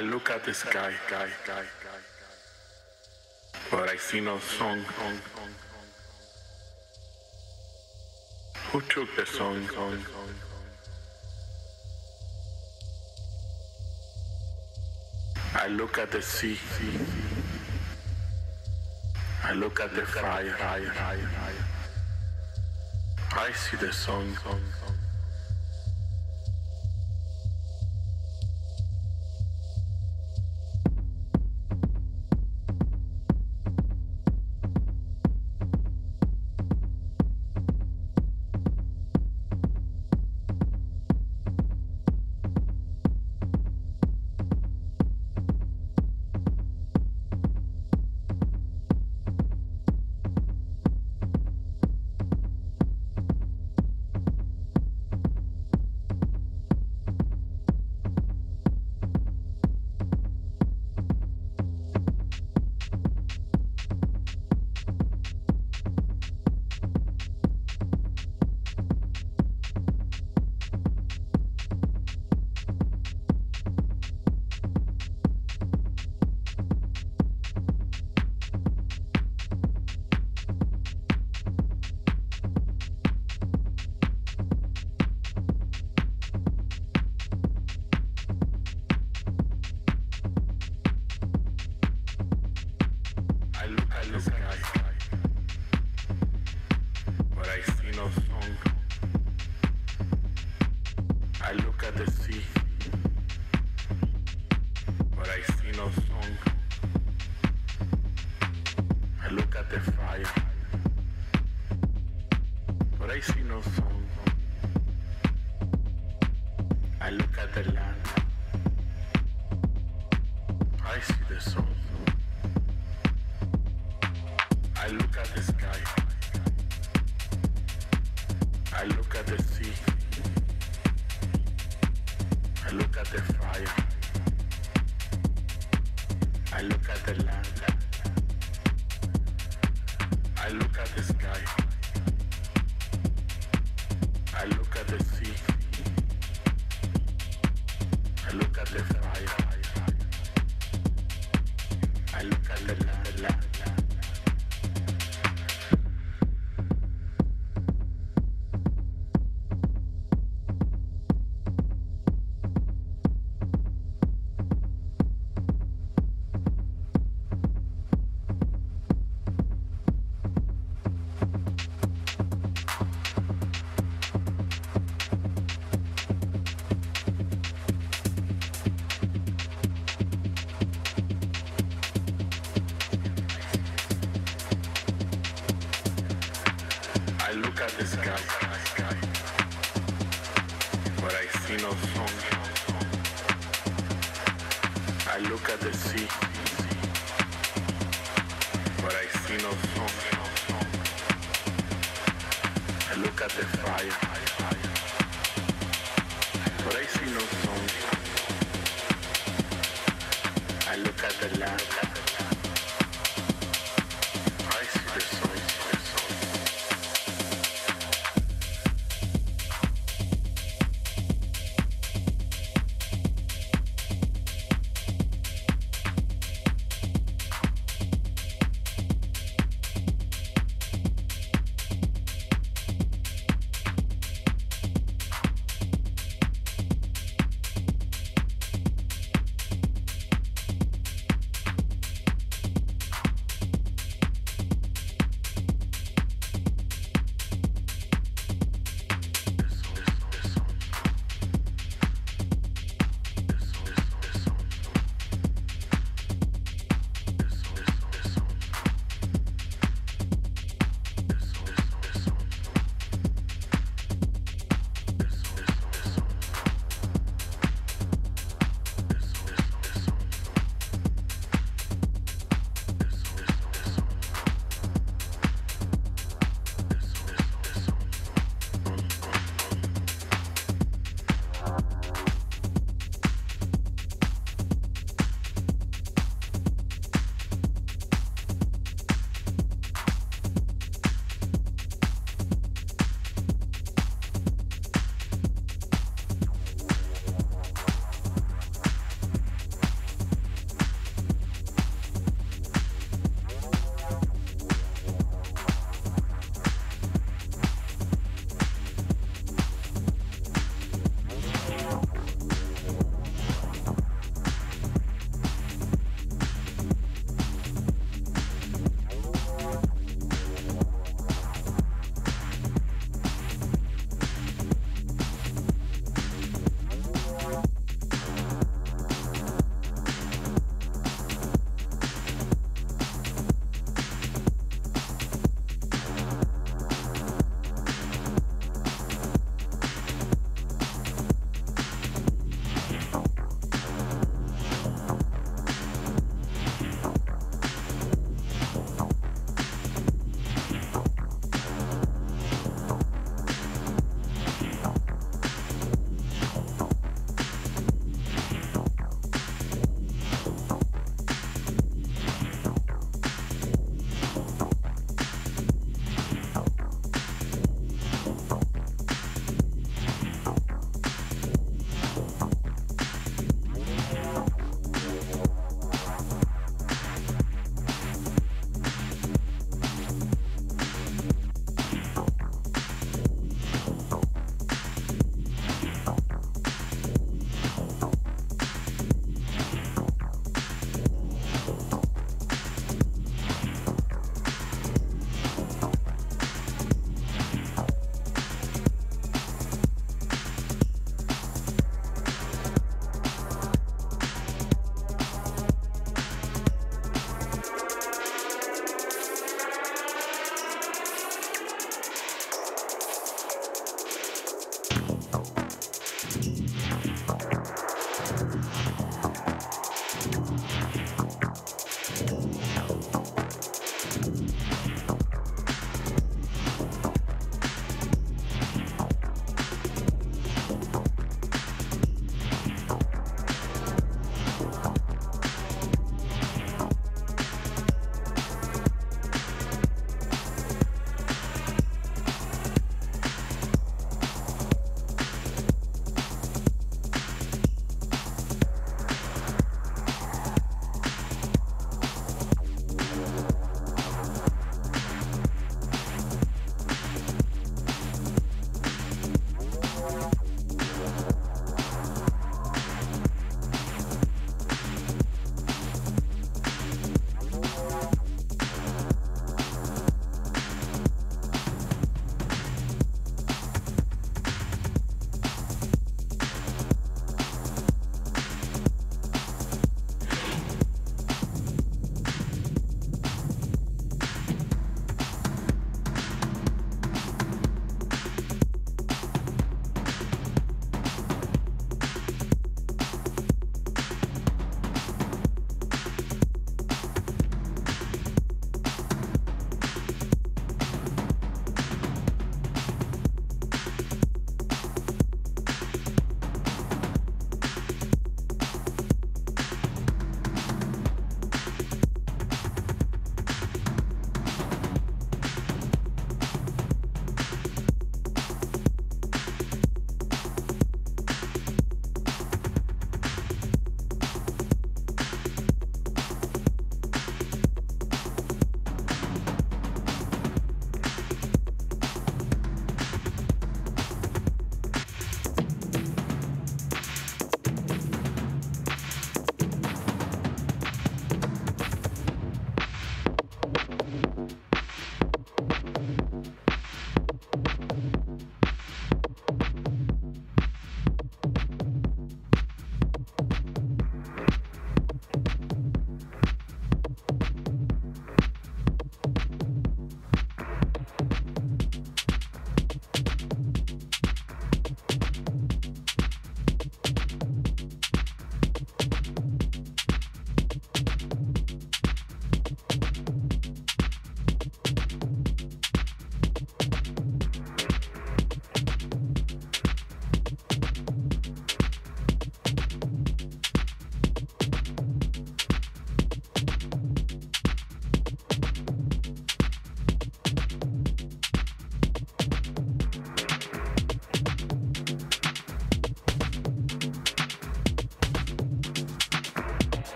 I look at the sky, sky, sky, sky, but I see no song. Who took the song? I look at the sea. I look at the fire. I see the song.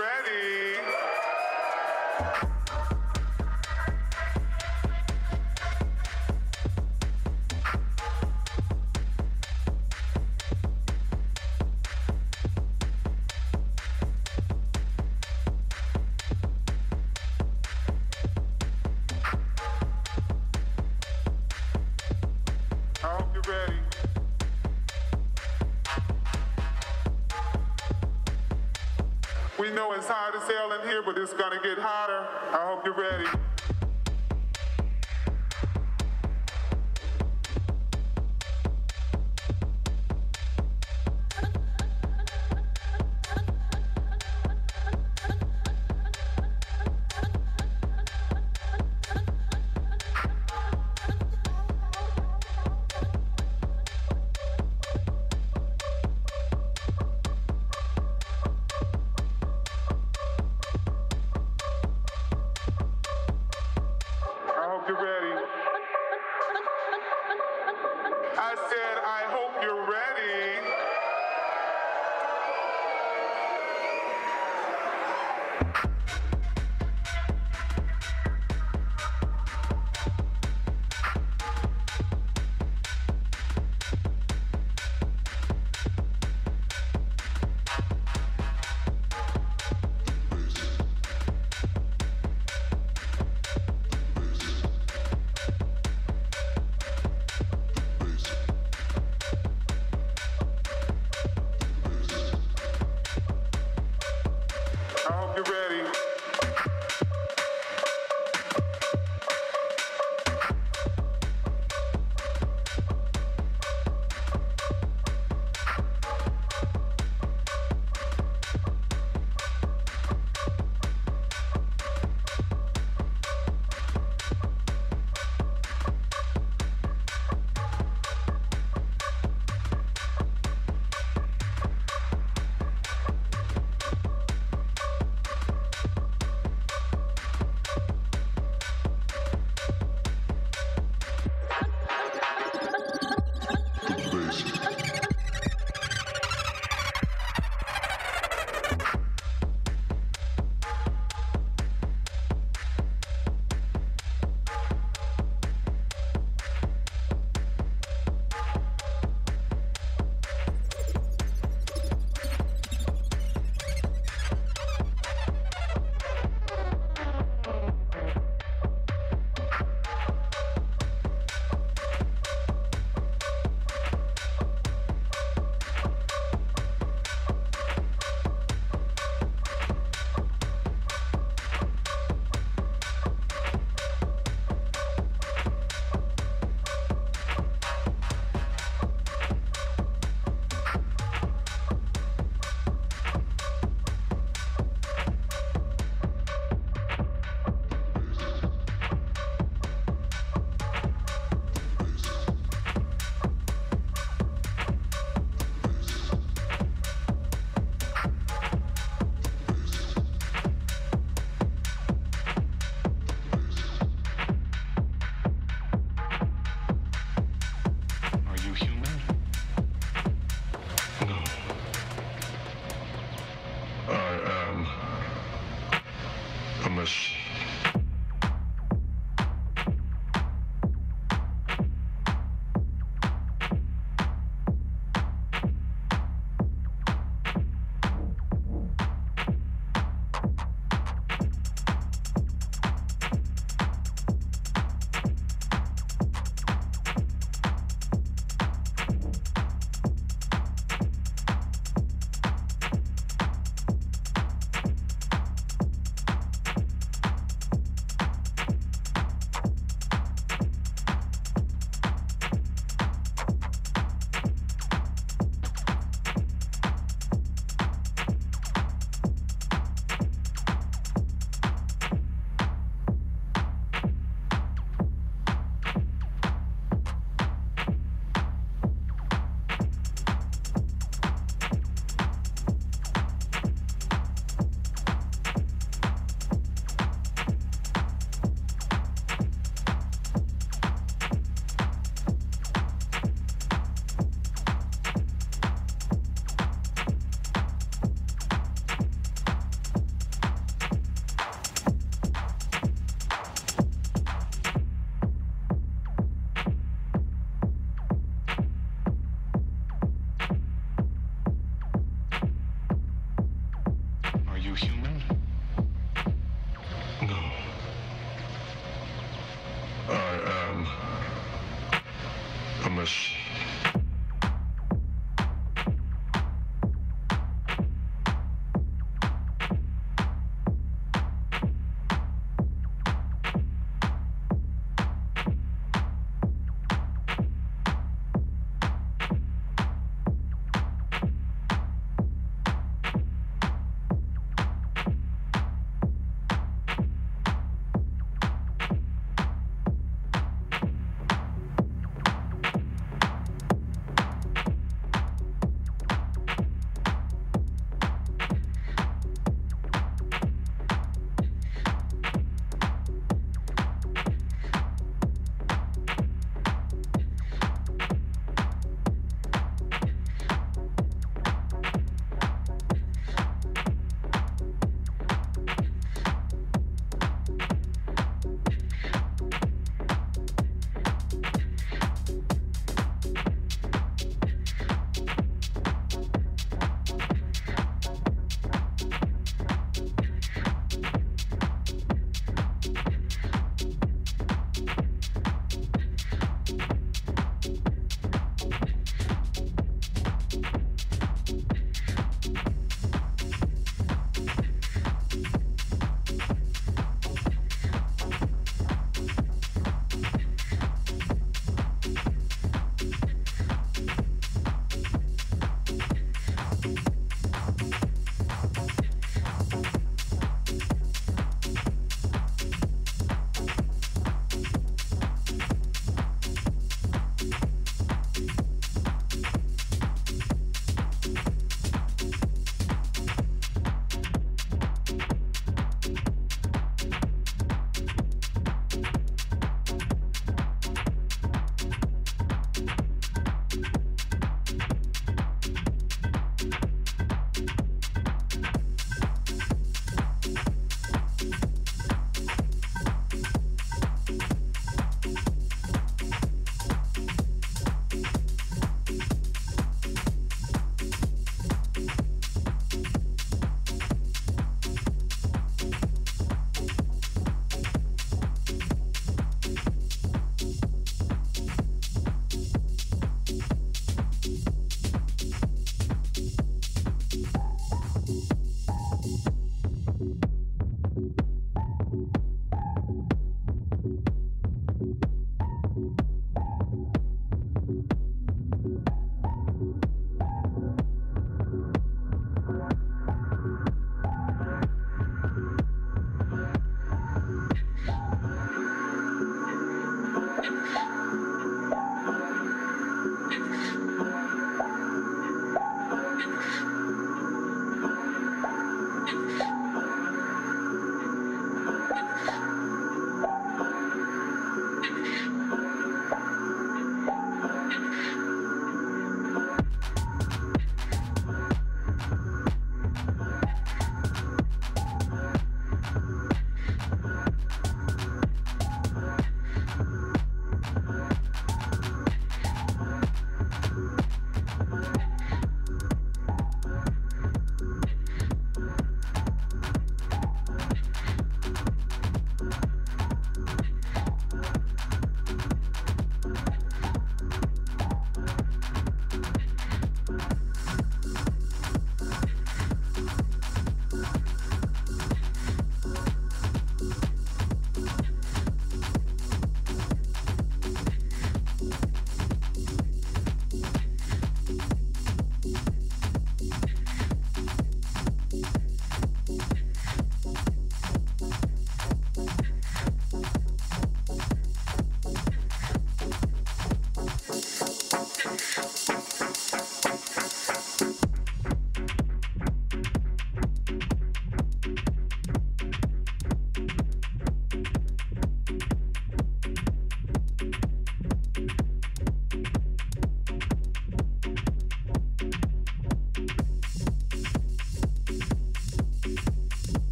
ready. sailing here, but it's gonna get hotter. I hope you're ready. formas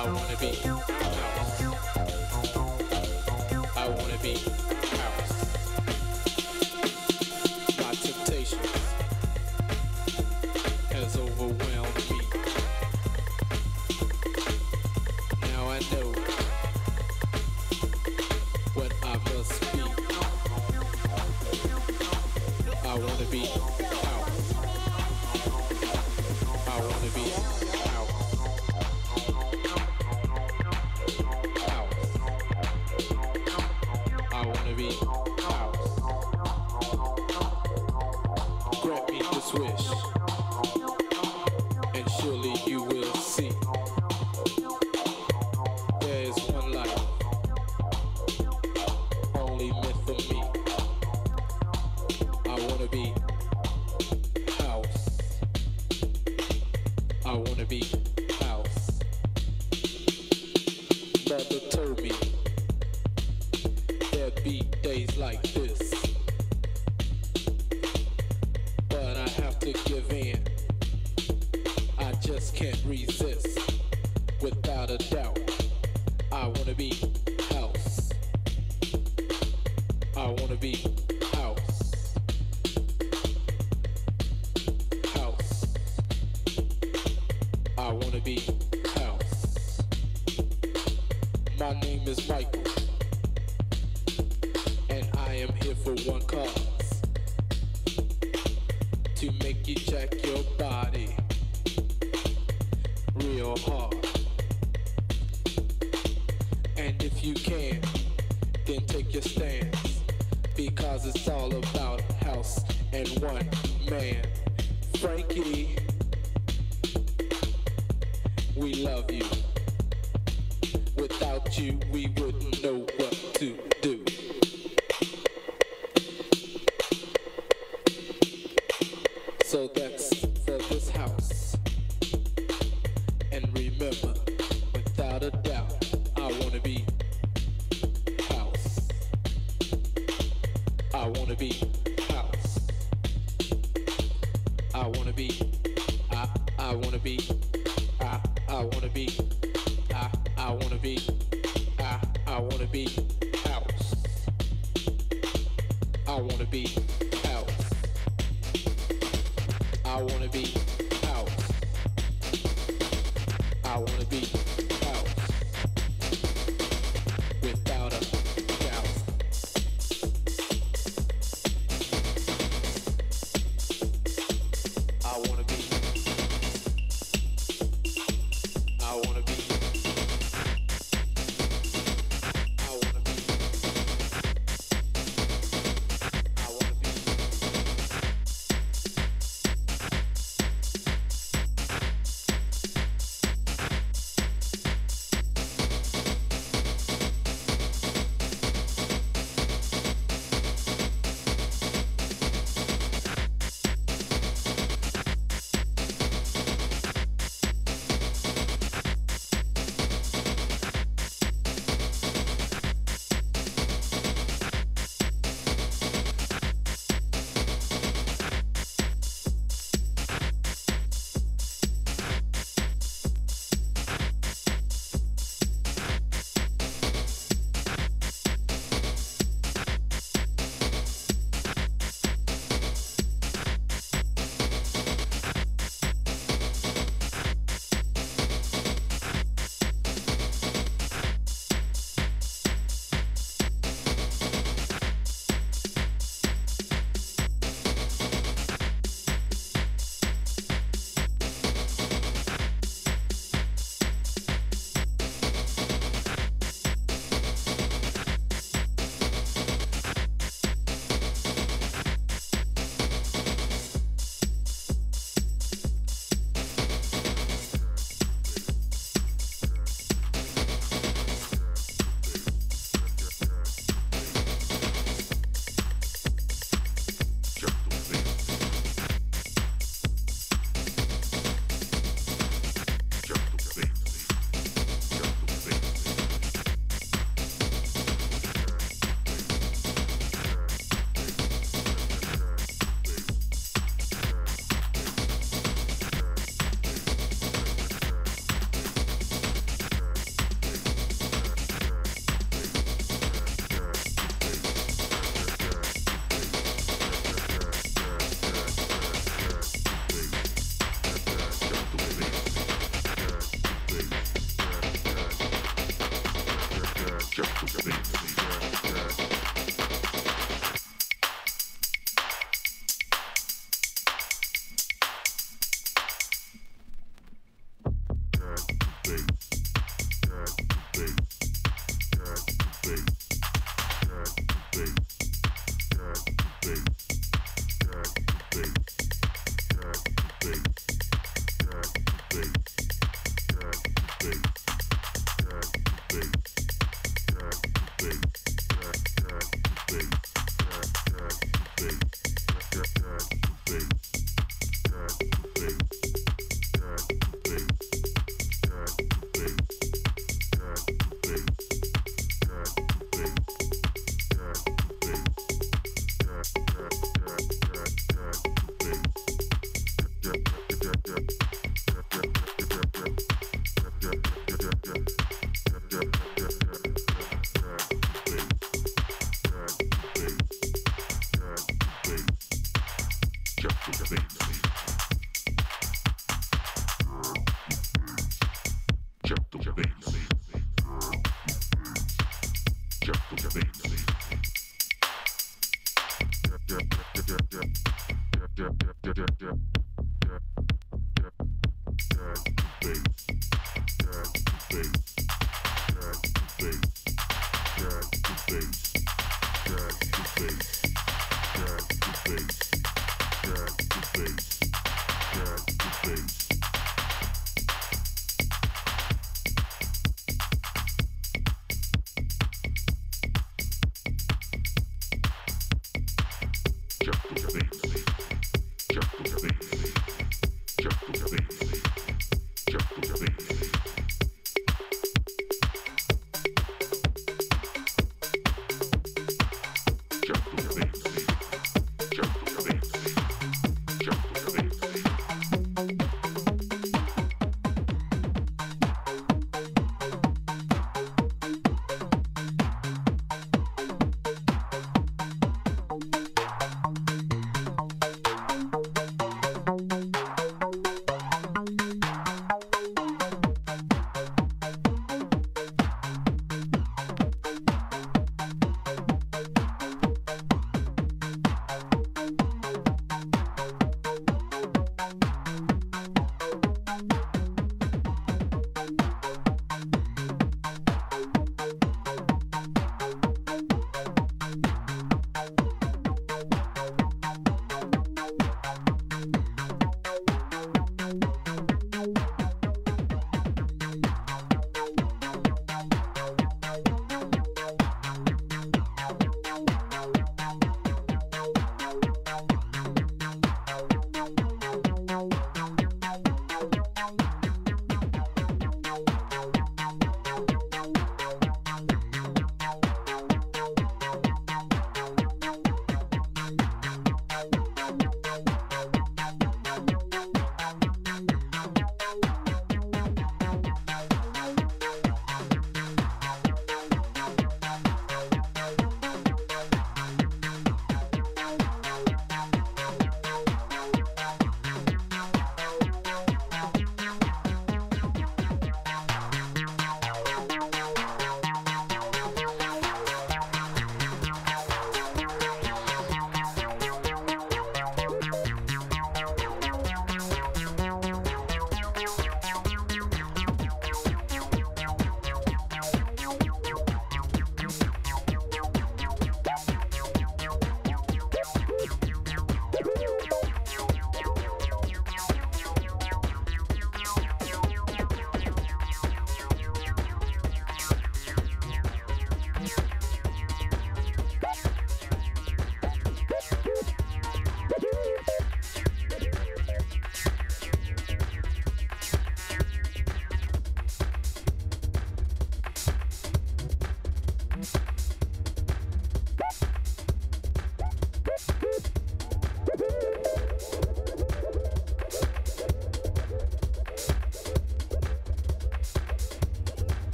I wanna be